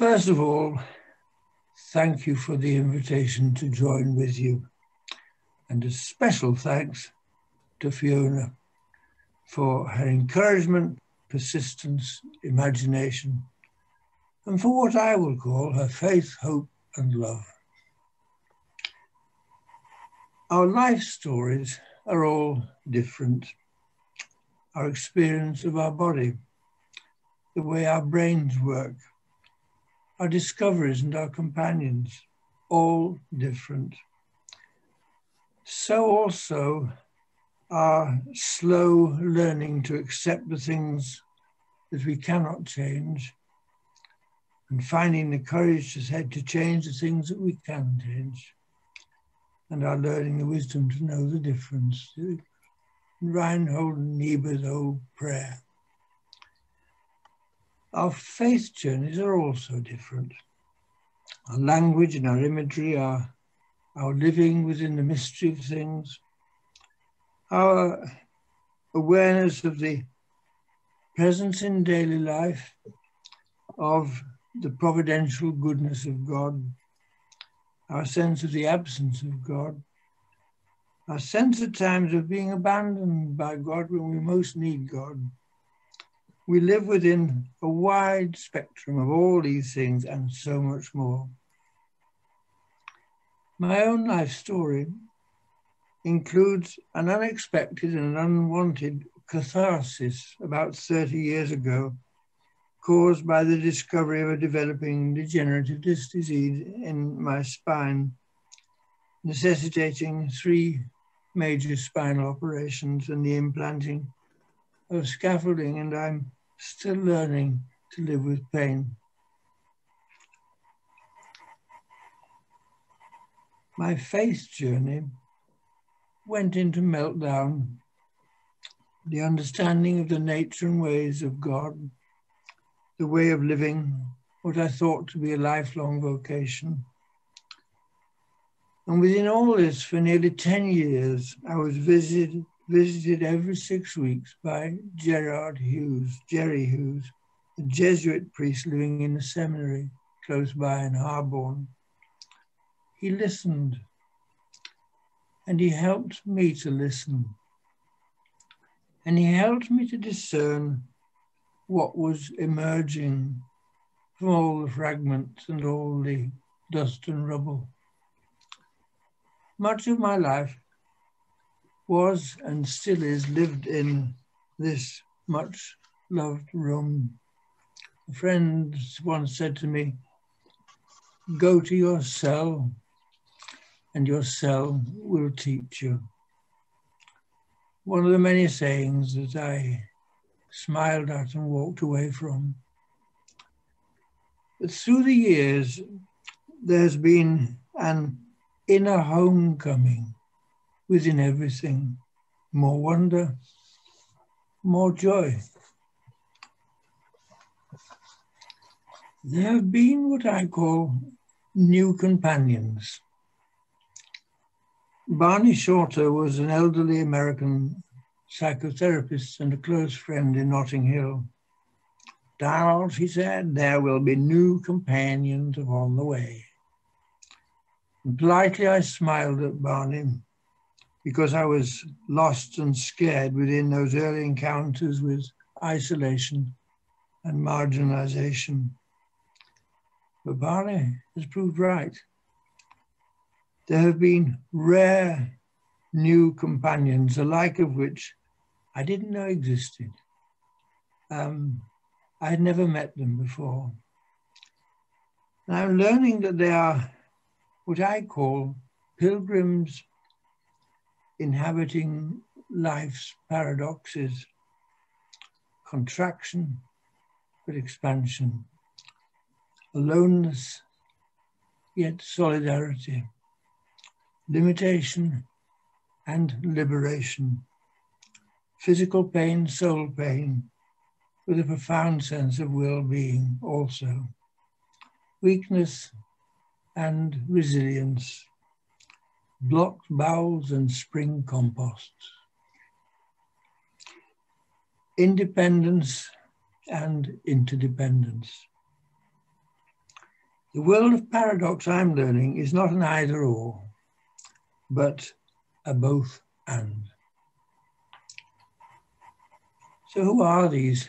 First of all, thank you for the invitation to join with you. And a special thanks to Fiona for her encouragement, persistence, imagination, and for what I will call her faith, hope, and love. Our life stories are all different. Our experience of our body, the way our brains work, our discoveries and our companions, all different. So also our slow learning to accept the things that we cannot change and finding the courage to, say, to change the things that we can change and our learning the wisdom to know the difference. Reinhold Niebuhr's old prayer. Our faith journeys are also different. Our language and our imagery, our, our living within the mystery of things, our awareness of the presence in daily life of the providential goodness of God, our sense of the absence of God, our sense at times of being abandoned by God when we most need God, we live within a wide spectrum of all these things and so much more. My own life story includes an unexpected and unwanted catharsis about 30 years ago, caused by the discovery of a developing degenerative disc disease in my spine, necessitating three major spinal operations and the implanting of scaffolding, and I'm still learning to live with pain. My faith journey went into meltdown, the understanding of the nature and ways of God, the way of living, what I thought to be a lifelong vocation. And within all this, for nearly 10 years, I was visited visited every six weeks by Gerard Hughes, Gerry Hughes, a Jesuit priest living in a seminary close by in Harborne. He listened and he helped me to listen. And he helped me to discern what was emerging from all the fragments and all the dust and rubble. Much of my life was and still is lived in this much loved room. A friend once said to me, Go to your cell, and your cell will teach you. One of the many sayings that I smiled at and walked away from. But through the years, there's been an inner homecoming within everything, more wonder, more joy. There have been what I call new companions. Barney Shorter was an elderly American psychotherapist and a close friend in Notting Hill. Donald, he said, there will be new companions upon the way. And politely I smiled at Barney because I was lost and scared within those early encounters with isolation and marginalization. But Barney has proved right. There have been rare new companions, the like of which I didn't know existed. Um, I had never met them before. And I'm learning that they are what I call pilgrims inhabiting life's paradoxes, contraction but expansion, aloneness yet solidarity, limitation and liberation, physical pain, soul pain, with a profound sense of well-being also, weakness and resilience, blocked bowels and spring composts. Independence and interdependence. The world of paradox I'm learning is not an either or, but a both and. So, who are these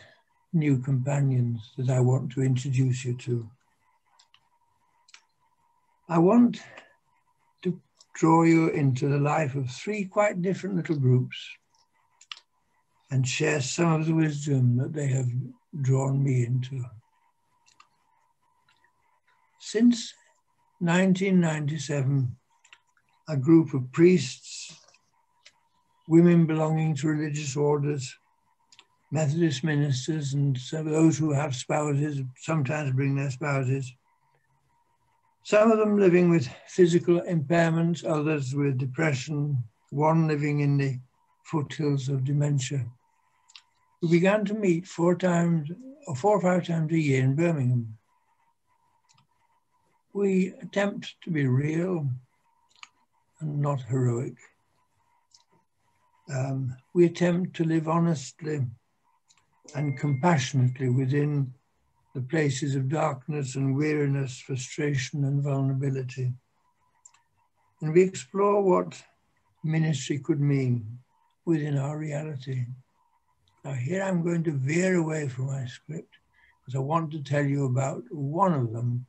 new companions that I want to introduce you to? I want draw you into the life of three quite different little groups and share some of the wisdom that they have drawn me into. Since 1997, a group of priests, women belonging to religious orders, Methodist ministers, and those who have spouses sometimes bring their spouses. Some of them living with physical impairments, others with depression, one living in the foothills of dementia. We began to meet four times, or four or five times a year in Birmingham. We attempt to be real and not heroic. Um, we attempt to live honestly and compassionately within the places of darkness and weariness, frustration and vulnerability. And we explore what ministry could mean within our reality. Now, here I'm going to veer away from my script because I want to tell you about one of them,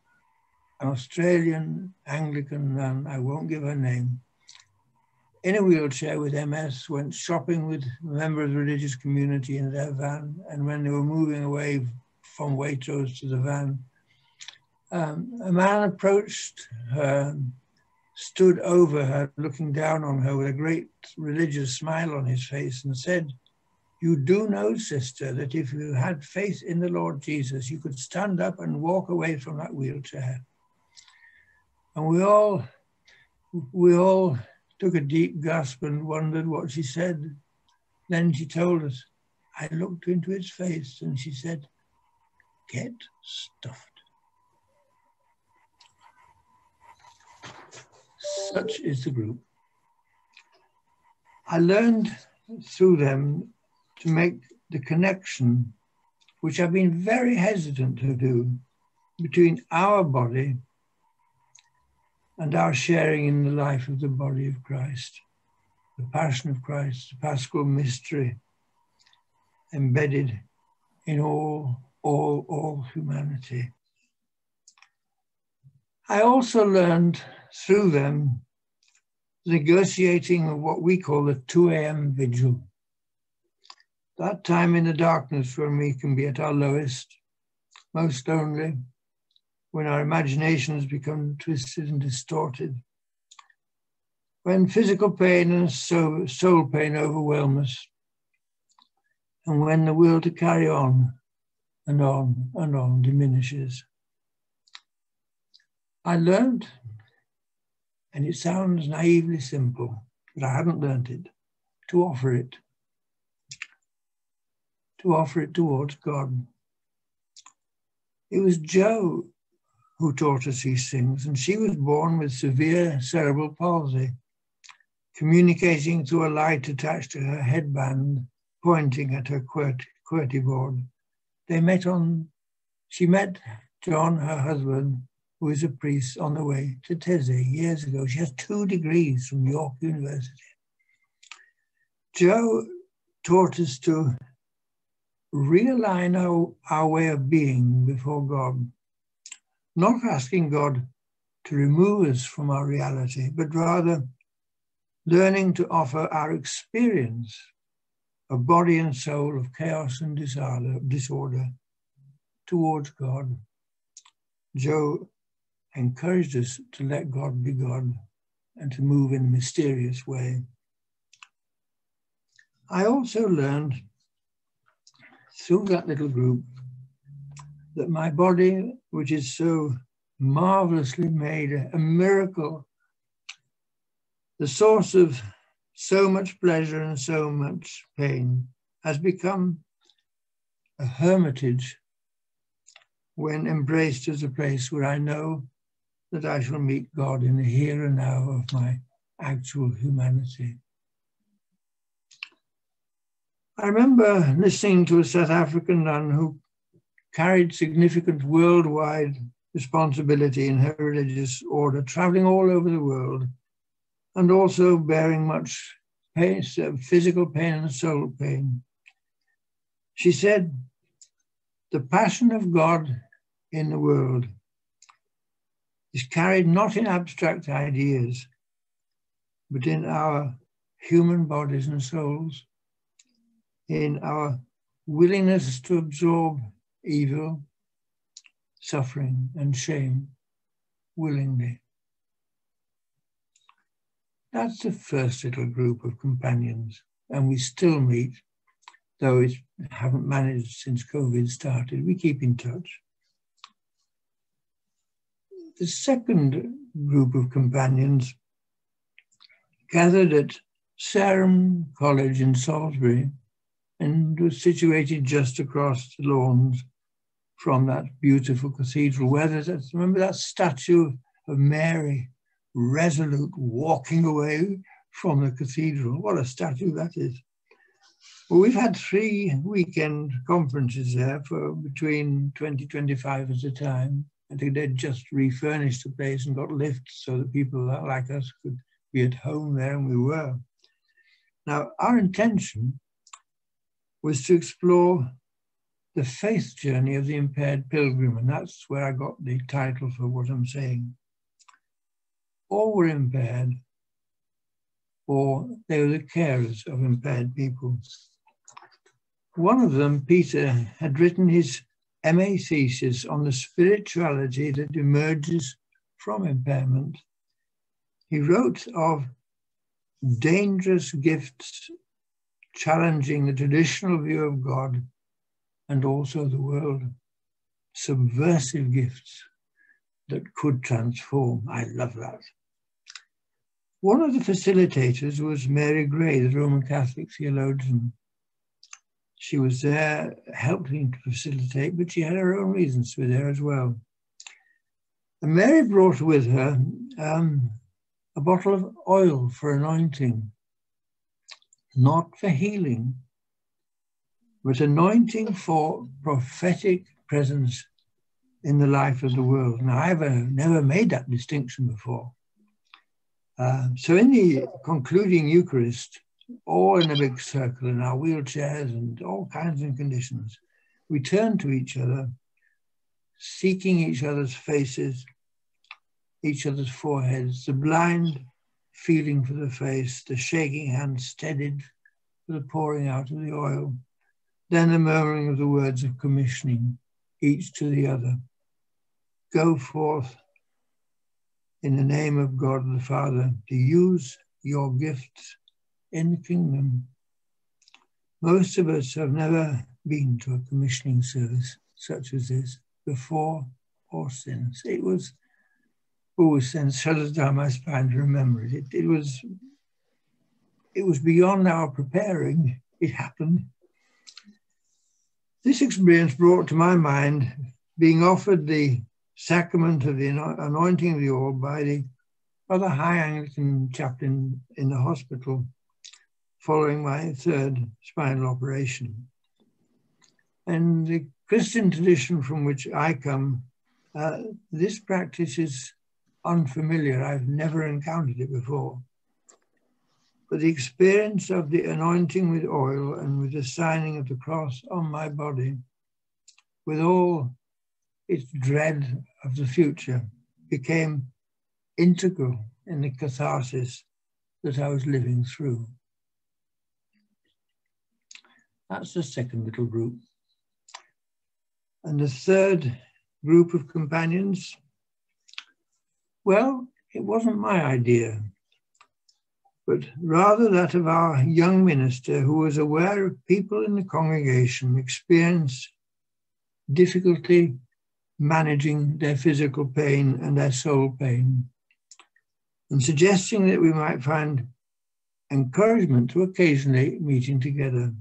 an Australian Anglican nun, I won't give her name, in a wheelchair with MS, went shopping with a member of the religious community in their van. And when they were moving away from Waitrose to the van, um, a man approached her, stood over her, looking down on her with a great religious smile on his face, and said, You do know, sister, that if you had faith in the Lord Jesus, you could stand up and walk away from that wheelchair. And we all, we all took a deep gasp and wondered what she said. Then she told us. I looked into his face and she said, Get stuffed. Such is the group. I learned through them to make the connection, which I've been very hesitant to do, between our body and our sharing in the life of the body of Christ, the passion of Christ, the paschal mystery embedded in all, all, all humanity. I also learned through them negotiating what we call the 2 a.m. vigil. That time in the darkness when we can be at our lowest, most lonely, when our imaginations become twisted and distorted, when physical pain and soul pain overwhelm us, and when the will to carry on and on and on diminishes. I learned, and it sounds naively simple, but I haven't learned it, to offer it, to offer it towards God. It was Joe who taught us these things, and she was born with severe cerebral palsy, communicating through a light attached to her headband, pointing at her QWERTY board. They met on, she met John, her husband, who is a priest, on the way to Taizé years ago. She has two degrees from York University. Joe taught us to realign our, our way of being before God not asking God to remove us from our reality, but rather learning to offer our experience of body and soul, of chaos and disorder disorder towards God. Joe encouraged us to let God be God and to move in a mysterious way. I also learned through that little group that my body, which is so marvelously made, a miracle, the source of so much pleasure and so much pain, has become a hermitage when embraced as a place where I know that I shall meet God in the here and now of my actual humanity. I remember listening to a South African nun who carried significant worldwide responsibility in her religious order, traveling all over the world, and also bearing much pain, physical pain and soul pain. She said, The passion of God in the world is carried not in abstract ideas, but in our human bodies and souls, in our willingness to absorb evil, suffering, and shame willingly. That's the first little group of companions, and we still meet, though we haven't managed since COVID started. We keep in touch. The second group of companions gathered at Sarum College in Salisbury and was situated just across the lawns from that beautiful cathedral. Where there's, remember that statue of Mary, resolute, walking away from the cathedral. What a statue that is. Well, we've had three weekend conferences there for between 20, 25 at a time. I think they'd just refurnished the place and got lifts so that people like us could be at home there, and we were. Now, our intention was to explore the faith journey of the impaired pilgrim, and that's where I got the title for what I'm saying. All were impaired, or they were the carers of impaired people. One of them, Peter, had written his MA thesis on the spirituality that emerges from impairment. He wrote of dangerous gifts challenging the traditional view of God and also the world, subversive gifts that could transform. I love that. One of the facilitators was Mary Grey, the Roman Catholic theologian. She was there helping to facilitate, but she had her own reasons be there as well. And Mary brought with her um, a bottle of oil for anointing, not for healing, but anointing for prophetic presence in the life of the world. Now, I've uh, never made that distinction before. Uh, so, in the concluding Eucharist, all in a big circle in our wheelchairs and all kinds of conditions, we turn to each other, seeking each other's faces, each other's foreheads, the blind feeling for the face, the shaking hand steadied for the pouring out of the oil, then the murmuring of the words of commissioning, each to the other. Go forth in the name of God the Father to use your gifts in the kingdom. Most of us have never been to a commissioning service such as this before or since. It was always sends shudders down my spine to remember it. it. It was it was beyond our preparing. It happened. This experience brought to my mind being offered the sacrament of the anointing of the oil by the other high Anglican chaplain in the hospital following my third spinal operation. And the Christian tradition from which I come, uh, this practice is unfamiliar. I've never encountered it before. But the experience of the anointing with oil and with the signing of the cross on my body, with all its dread of the future, became integral in the catharsis that I was living through. That's the second little group. And the third group of companions well, it wasn't my idea, but rather that of our young minister who was aware of people in the congregation experience difficulty managing their physical pain and their soul pain, and suggesting that we might find encouragement to occasionally meeting together.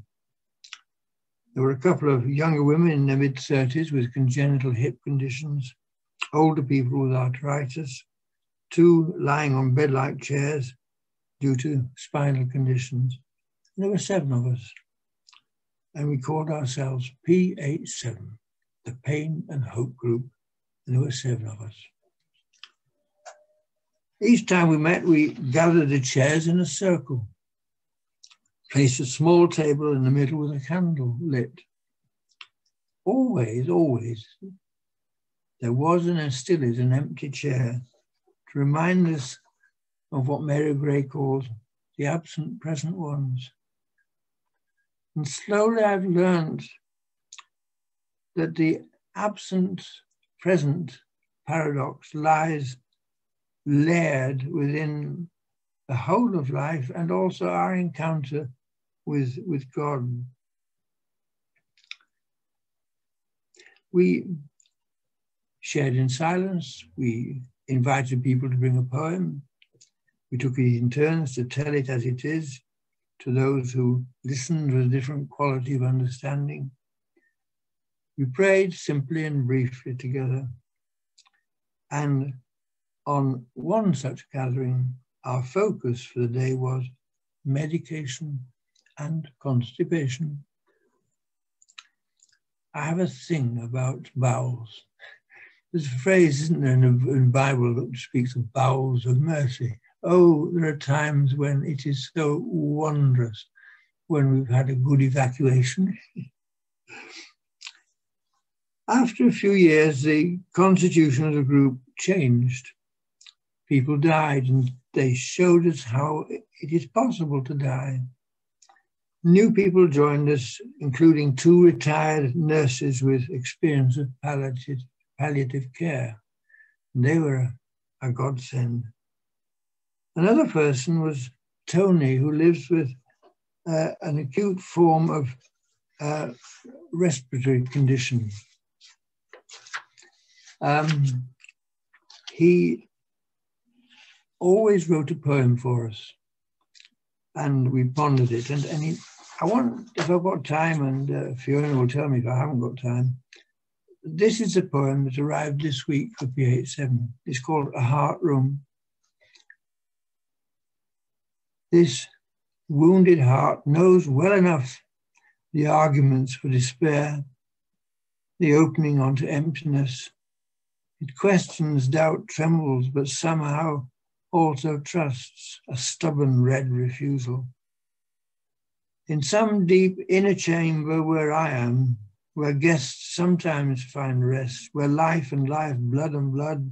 There were a couple of younger women in their mid 30s with congenital hip conditions, older people with arthritis, two lying on bed-like chairs due to spinal conditions. There were seven of us, and we called ourselves PH7, the Pain and Hope Group, And there were seven of us. Each time we met, we gathered the chairs in a circle, placed a small table in the middle with a candle lit. Always, always, there was and still is an empty chair to remind us of what Mary Grey calls the absent present ones. And slowly I've learned that the absent present paradox lies layered within the whole of life and also our encounter with, with God. We shared in silence. We invited people to bring a poem. We took it in turns to tell it as it is to those who listened with a different quality of understanding. We prayed simply and briefly together. And on one such gathering, our focus for the day was medication and constipation. I have a thing about bowels. There's a phrase, isn't there, in the Bible that speaks of bowels of mercy. Oh, there are times when it is so wondrous when we've had a good evacuation. After a few years, the constitution of the group changed. People died, and they showed us how it is possible to die. New people joined us, including two retired nurses with experience of palliative, palliative care. They were a godsend. Another person was Tony, who lives with uh, an acute form of uh, respiratory condition. Um, he always wrote a poem for us, and we pondered it. And, and he, I want, if I've got time, and uh, Fiona will tell me if I haven't got time, this is a poem that arrived this week for PH7. It's called A Heart Room. This wounded heart knows well enough the arguments for despair, the opening onto emptiness. It questions, doubt, trembles, but somehow also trusts a stubborn red refusal. In some deep inner chamber where I am, where guests sometimes find rest, where life and life, blood and blood,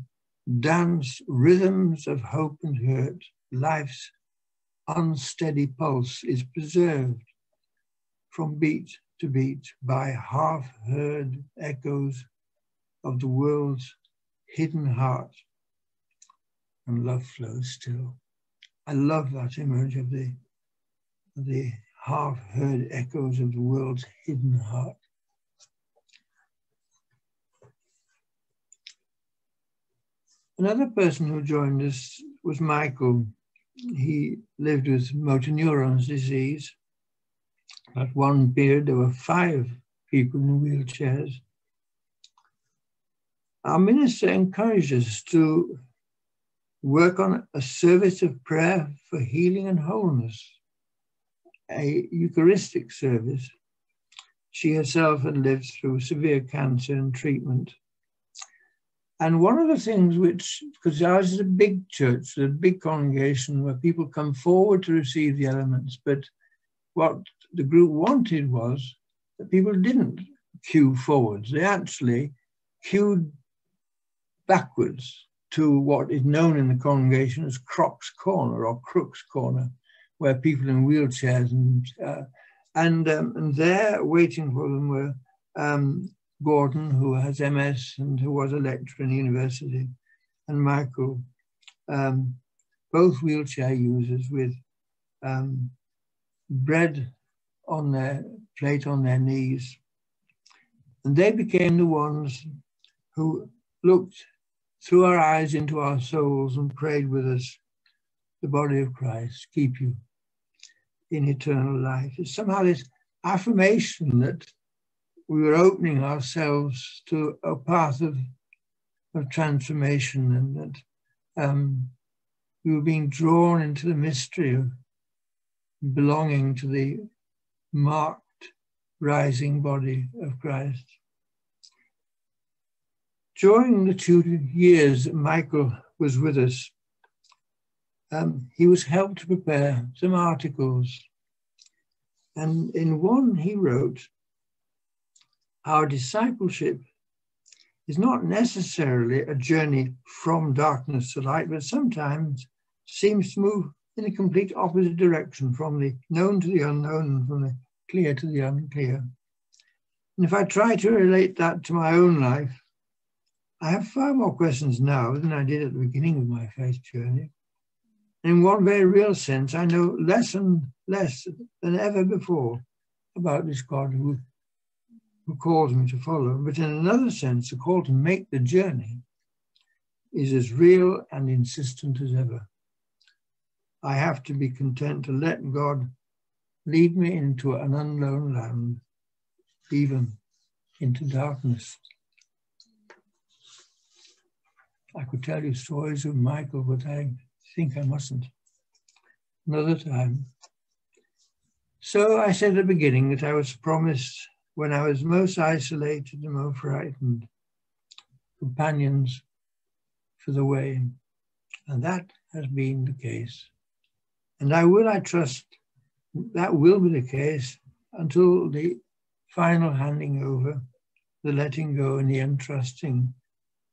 dance rhythms of hope and hurt, life's unsteady pulse is preserved from beat to beat by half heard echoes of the world's hidden heart, and love flows still. I love that image of the, the half heard echoes of the world's hidden heart. Another person who joined us was Michael he lived with motor neurons disease. At one period, there were five people in wheelchairs. Our minister encouraged us to work on a service of prayer for healing and wholeness, a Eucharistic service. She herself had lived through severe cancer and treatment. And one of the things which, because ours is a big church, a big congregation where people come forward to receive the elements, but what the group wanted was that people didn't queue forwards. They actually queued backwards to what is known in the congregation as Croc's Corner or Crook's Corner, where people in wheelchairs and uh, and um, and there waiting for them were um, Gordon, who has MS and who was a lecturer in university, and Michael, um, both wheelchair users with um, bread on their plate on their knees. And they became the ones who looked through our eyes into our souls and prayed with us, the body of Christ, keep you in eternal life. It's somehow this affirmation that we were opening ourselves to a path of, of transformation and that um, we were being drawn into the mystery of belonging to the marked rising body of Christ. During the two years Michael was with us, um, he was helped to prepare some articles. And in one he wrote, Our discipleship is not necessarily a journey from darkness to light, but sometimes seems to move in a complete opposite direction from the known to the unknown from the clear to the unclear. And if I try to relate that to my own life, I have far more questions now than I did at the beginning of my faith journey. In one very real sense, I know less and less than ever before about this God who, who calls me to follow. But in another sense, the call to make the journey is as real and insistent as ever. I have to be content to let God lead me into an unknown land, even into darkness. I could tell you stories of Michael, but I think I mustn't. Another time. So I said at the beginning that I was promised when I was most isolated and most frightened, companions for the way. And that has been the case. And I will, I trust, that will be the case until the final handing over, the letting go and the entrusting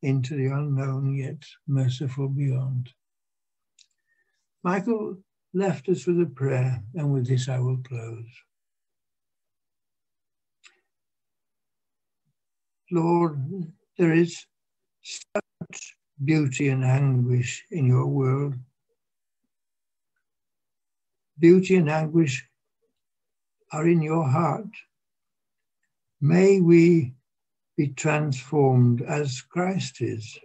into the unknown yet merciful beyond. Michael left us with a prayer, and with this I will close. Lord, there is such beauty and anguish in your world beauty and anguish are in your heart. May we be transformed as Christ is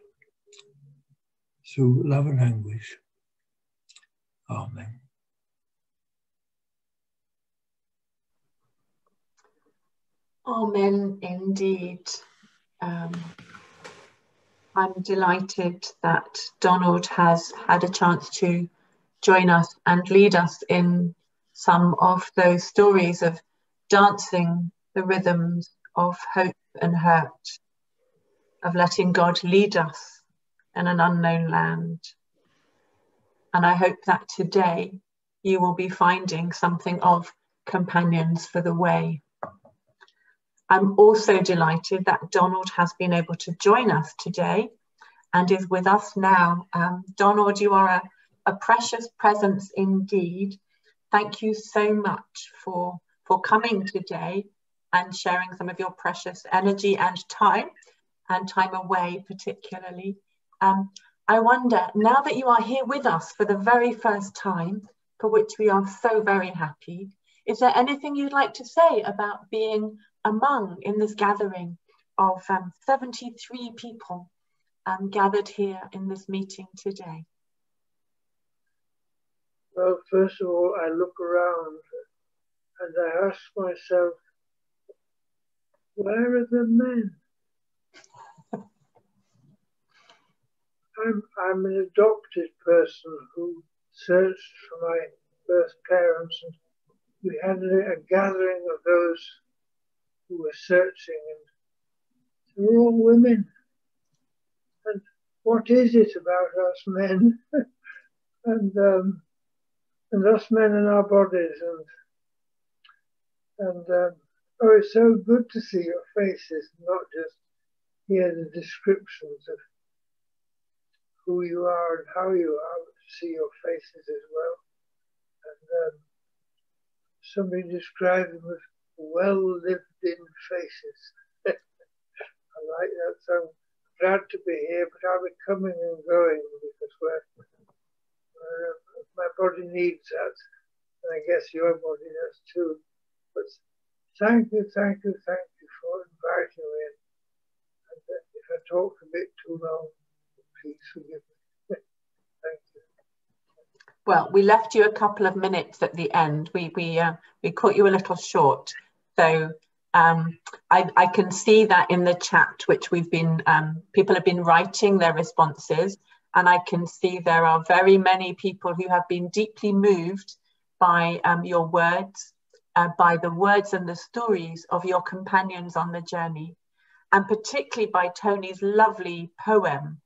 through love and anguish. Amen. Amen, indeed. Um, I'm delighted that Donald has had a chance to join us and lead us in some of those stories of dancing the rhythms of hope and hurt, of letting God lead us in an unknown land. And I hope that today you will be finding something of companions for the way. I'm also delighted that Donald has been able to join us today and is with us now. Um, Donald, you are a a precious presence indeed. Thank you so much for, for coming today and sharing some of your precious energy and time, and time away particularly. Um, I wonder, now that you are here with us for the very first time, for which we are so very happy, is there anything you'd like to say about being among in this gathering of um, 73 people um, gathered here in this meeting today? Well, first of all, I look around and I ask myself, where are the men? I'm, I'm an adopted person who searched for my birth parents, and we had a, gathering of those who were searching, and they were all women. And what is it about us men? and um, and us men in our bodies and and um, oh it's so good to see your faces not just hear the descriptions of who you are and how you are but to see your faces as well and um, somebody described them as well lived in faces I like that so I'm glad to be here but I'll be coming and going because we're, we're my body needs that. And I guess your body does too. But thank you, thank you, thank you for inviting me in. And if I talk a bit too long, please forgive me. thank you. Well, we left you a couple of minutes at the end. We we uh, we caught you a little short, so um, I, I, can see that in the chat, which we've been um, people have been writing their responses, and I can see there are very many people who have been deeply moved by um, your words, uh, by the words and the stories of your companions on the journey. and particularly by Tony's lovely poem,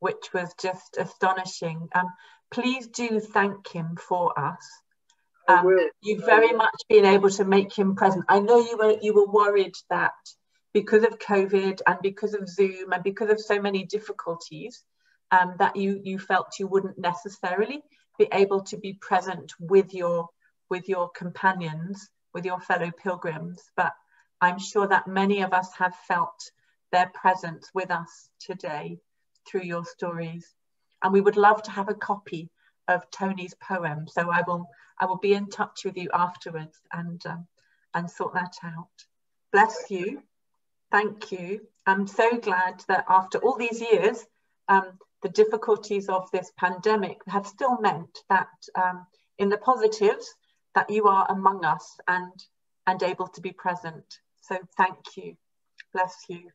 which was just astonishing. Um, please do thank him for us. Um, you've very much been able to make him present. I know you were you were worried that because of COVID and because of Zoom and because of so many difficulties, um, that you you felt you wouldn't necessarily be able to be present with your with your companions, with your fellow pilgrims. But I'm sure that many of us have felt their presence with us today through your stories. And we would love to have a copy of Tony's poem. So I will I will be in touch with you afterwards and um, and sort that out. Bless you. Thank you. I'm so glad that after all these years, um, the difficulties of this pandemic have still meant that um, in the positives, that you are among us and, and able to be present. So thank you. Bless you.